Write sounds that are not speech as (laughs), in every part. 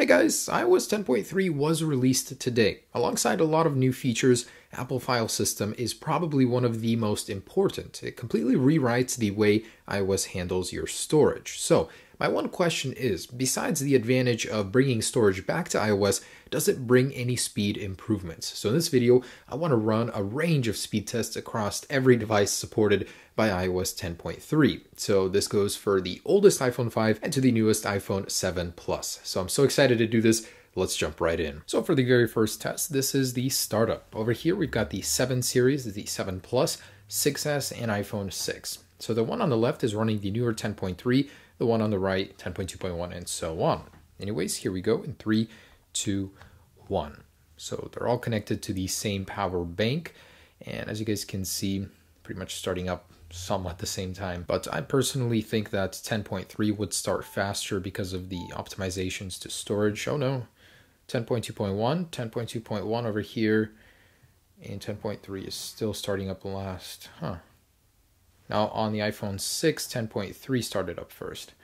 Hey guys, iOS 10.3 was released today. Alongside a lot of new features, Apple File System is probably one of the most important. It completely rewrites the way iOS handles your storage. So, my one question is besides the advantage of bringing storage back to iOS, does it bring any speed improvements? So, in this video, I want to run a range of speed tests across every device supported by iOS 10.3. So this goes for the oldest iPhone 5 and to the newest iPhone 7 Plus. So I'm so excited to do this. Let's jump right in. So for the very first test, this is the startup. Over here, we've got the 7 series, the 7 Plus, 6S, and iPhone 6. So the one on the left is running the newer 10.3, the one on the right, 10.2.1, and so on. Anyways, here we go in 3, 2, 1. So they're all connected to the same power bank. And as you guys can see, pretty much starting up somewhat at the same time. But I personally think that 10.3 would start faster because of the optimizations to storage. Oh no, 10.2.1, 10.2.1 over here, and 10.3 is still starting up last. Huh. Now on the iPhone 6, 10.3 started up first.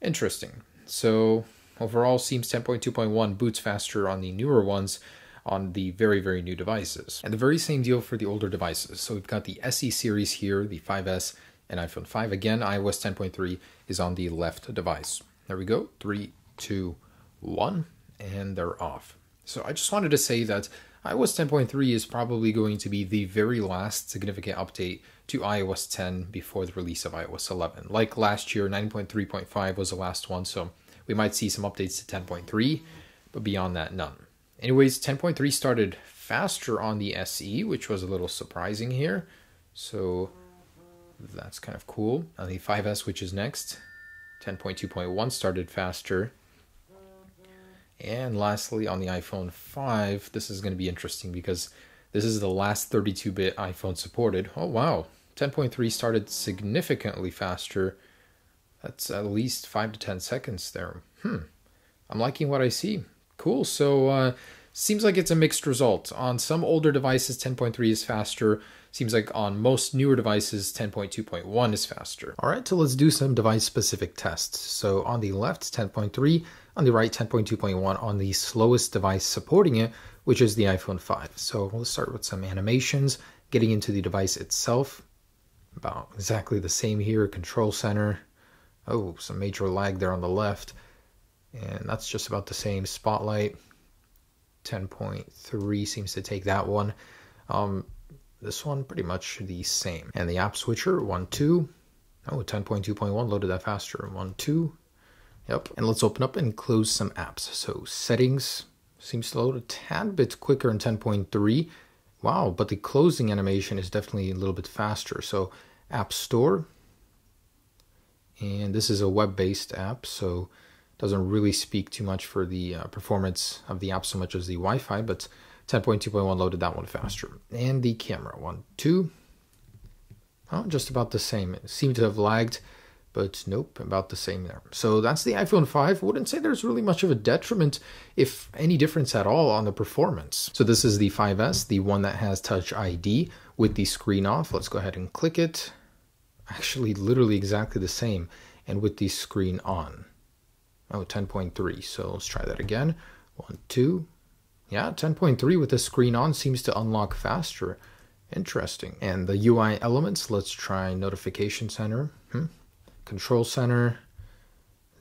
Interesting. So overall, seems 10.2.1 boots faster on the newer ones on the very, very new devices. And the very same deal for the older devices. So we've got the SE series here, the 5S and iPhone 5. Again, iOS 10.3 is on the left device. There we go. Three, two, one, and they're off. So I just wanted to say that iOS 10.3 is probably going to be the very last significant update to iOS 10 before the release of iOS 11. Like last year, 9.3.5 was the last one, so we might see some updates to 10.3, but beyond that, none. Anyways, 10.3 started faster on the SE, which was a little surprising here. So that's kind of cool. On the 5S, which is next, 10.2.1 started faster. And lastly, on the iPhone 5, this is going to be interesting because this is the last 32 bit iPhone supported. Oh, wow. 10.3 started significantly faster. That's at least 5 to 10 seconds there. Hmm. I'm liking what I see. Cool. So uh, seems like it's a mixed result. On some older devices, 10.3 is faster. Seems like on most newer devices, 10.2.1 is faster. All right, so let's do some device specific tests. So on the left, 10.3, on the right, 10.2.1 on the slowest device supporting it, which is the iPhone 5. So let's start with some animations, getting into the device itself. About exactly the same here, control center. Oh, some major lag there on the left and that's just about the same. Spotlight 10.3 seems to take that one. Um, this one pretty much the same. And the app switcher 1 2. Oh, 10.2.1 loaded that faster. 1 2. Yep. And let's open up and close some apps. So settings seems to load a tad bit quicker in 10.3. Wow, but the closing animation is definitely a little bit faster. So App Store. And this is a web-based app, so doesn't really speak too much for the uh, performance of the app so much as the Wi-Fi, but 10.2.1 loaded that one faster. And the camera, one, two, oh, just about the same. It seemed to have lagged, but nope, about the same there. So that's the iPhone 5. Wouldn't say there's really much of a detriment, if any difference at all, on the performance. So this is the 5S, the one that has Touch ID with the screen off. Let's go ahead and click it. Actually, literally exactly the same, and with the screen on. Oh, 10.3. So let's try that again. One, two. Yeah, 10.3 with the screen on seems to unlock faster. Interesting. And the UI elements, let's try notification center, hmm. control center,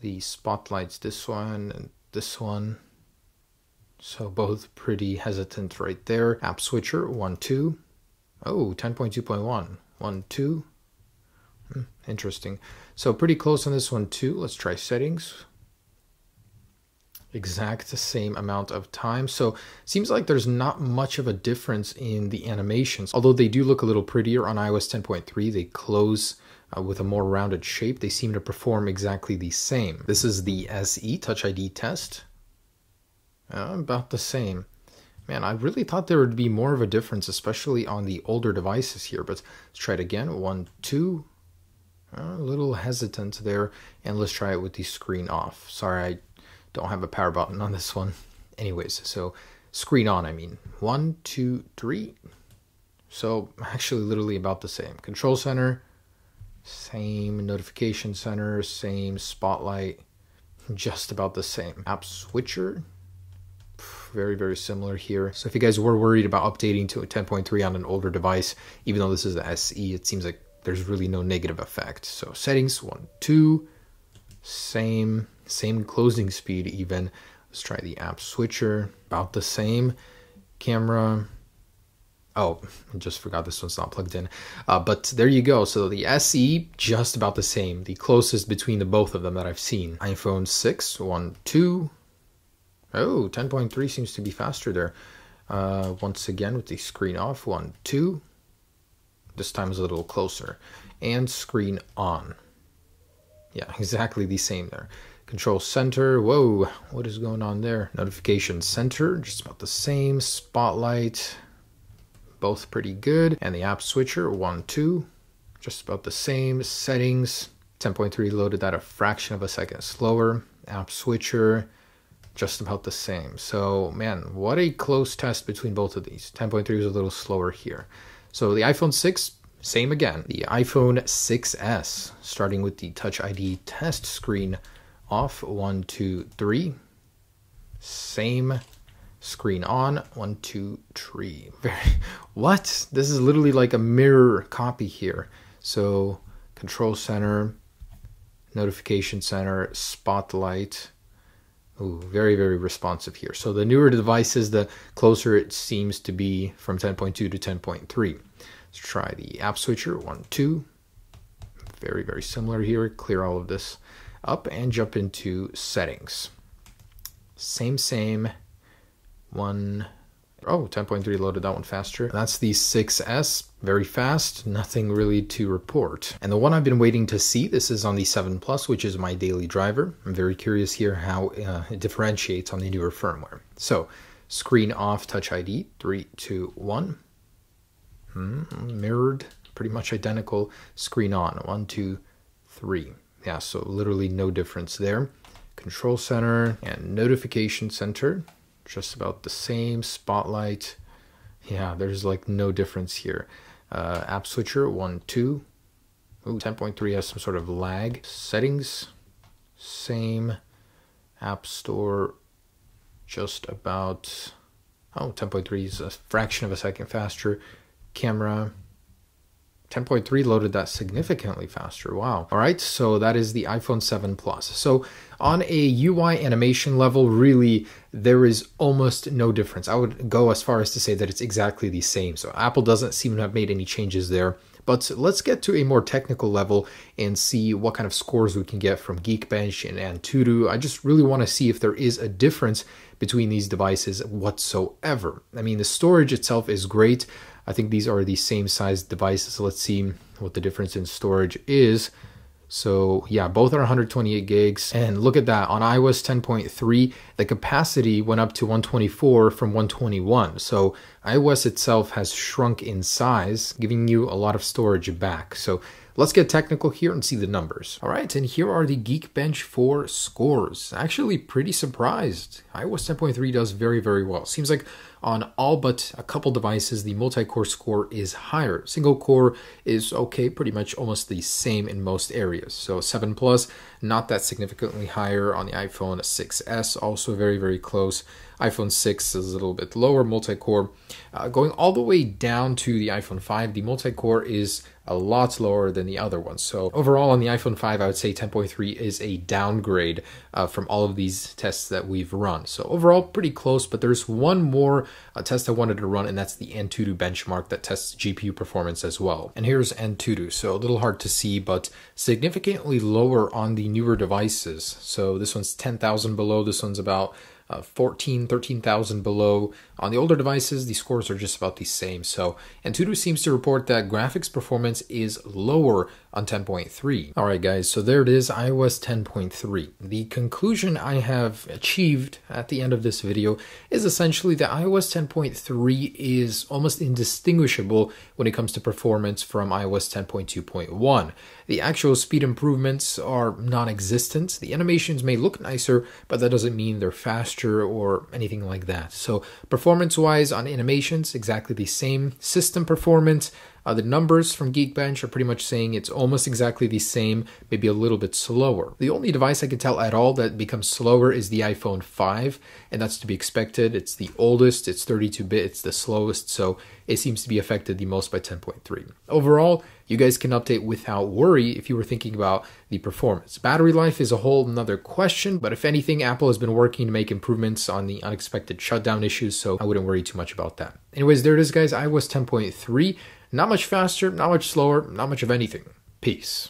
the spotlights, this one and this one. So both pretty hesitant right there. App switcher, one, two. Oh, 10.2.1. One, two. Hmm, interesting. So pretty close on this one too. Let's try settings exact same amount of time. So seems like there's not much of a difference in the animations. Although they do look a little prettier on iOS 10.3, they close uh, with a more rounded shape. They seem to perform exactly the same. This is the SE Touch ID test. Uh, about the same. Man, I really thought there would be more of a difference, especially on the older devices here. But let's try it again. One, two. A little hesitant there. And let's try it with the screen off. Sorry, I don't have a power button on this one. Anyways, so screen on, I mean. One, two, three. So actually literally about the same. Control center, same notification center, same spotlight. just about the same. App switcher, very, very similar here. So if you guys were worried about updating to a 10.3 on an older device, even though this is the SE, it seems like there's really no negative effect. So settings, one, two, same, same closing speed even. Let's try the app switcher, about the same. Camera, oh, I just forgot this one's not plugged in. Uh, but there you go. So the SE, just about the same, the closest between the both of them that I've seen. iPhone 6, 1, 2, Oh, 10.3 seems to be faster there. Uh, once again with the screen off, one, two. This time is a little closer. And screen on. Yeah, (laughs) exactly the same there. Control center, whoa, what is going on there? Notification center, just about the same. Spotlight, both pretty good. And the app switcher, one, two, just about the same. Settings, 10.3 loaded that a fraction of a second slower. App switcher, just about the same. So, man, what a close test between both of these. 10.3 was a little slower here. So, the iPhone 6, same again. The iPhone 6S, starting with the Touch ID test screen off. One, two, three. Same screen on. One, two, three. (laughs) What? This is literally like a mirror copy here. So, control center, notification center, spotlight Ooh, very, very responsive here. So the newer devices, the closer it seems to be from 10.2 to 10.3. Let's try the app switcher, one, two. Very, very similar here. Clear all of this up and jump into settings. Same, same. One, Oh, 10.3 loaded that one faster. That's the 6S, very fast, nothing really to report. And the one I've been waiting to see, this is on the 7 Plus, which is my daily driver. I'm very curious here how uh, it differentiates on the newer firmware. So, screen off, Touch ID, 3, 2, 1. Hmm, mirrored, pretty much identical. Screen on, 1, 2, 3. Yeah, so literally no difference there. Control center and notification center just about the same. Spotlight, yeah, there's like no difference here. Uh, app switcher, 1, 2. Ooh, 10.3 has some sort of lag. Settings, same. App Store, just about, oh, 10.3 is a fraction of a second faster. Camera, 10.3 loaded that significantly faster. Wow. All right, so that is the iPhone 7 Plus. So on a UI animation level, really, there is almost no difference. I would go as far as to say that it's exactly the same. So Apple doesn't seem to have made any changes there. But let's get to a more technical level and see what kind of scores we can get from Geekbench and Antutu. I just really want to see if there is a difference between these devices whatsoever. I mean, the storage itself is great. I think these are the same size devices. Let's see what the difference in storage is. So yeah, both are 128 gigs. And look at that, on iOS 10.3, the capacity went up to 124 from 121. So iOS itself has shrunk in size, giving you a lot of storage back. So Let's get technical here and see the numbers. All right, and here are the Geekbench 4 scores. Actually pretty surprised. iOS 10.3 does very, very well. Seems like on all but a couple devices, the multi-core score is higher. Single core is okay, pretty much almost the same in most areas. So 7 Plus, not that significantly higher on the iPhone 6S, also very, very close iPhone 6 is a little bit lower multi-core. Uh, going all the way down to the iPhone 5, the multi-core is a lot lower than the other ones. So overall on the iPhone 5, I would say 10.3 is a downgrade uh, from all of these tests that we've run. So overall, pretty close, but there's one more uh, test I wanted to run, and that's the Antutu benchmark that tests GPU performance as well. And here's Antutu, so a little hard to see, but significantly lower on the newer devices. So this one's 10,000 below, this one's about uh, 14, 13,000 below. On the older devices, the scores are just about the same. So Antutu seems to report that graphics performance is lower on 10.3. All right, guys, so there it is, iOS 10.3. The conclusion I have achieved at the end of this video is essentially that iOS 10.3 is almost indistinguishable when it comes to performance from iOS 10.2.1. The actual speed improvements are non-existent. The animations may look nicer, but that doesn't mean they're faster or anything like that. So performance-wise on animations, exactly the same. System performance, Uh, the numbers from Geekbench are pretty much saying it's almost exactly the same, maybe a little bit slower. The only device I can tell at all that becomes slower is the iPhone 5, and that's to be expected. It's the oldest, it's 32 bit, it's the slowest, so it seems to be affected the most by 10.3. Overall, you guys can update without worry if you were thinking about the performance. Battery life is a whole nother question, but if anything, Apple has been working to make improvements on the unexpected shutdown issues, so I wouldn't worry too much about that. Anyways, there it is, guys. iOS 10.3. Not much faster, not much slower, not much of anything. Peace.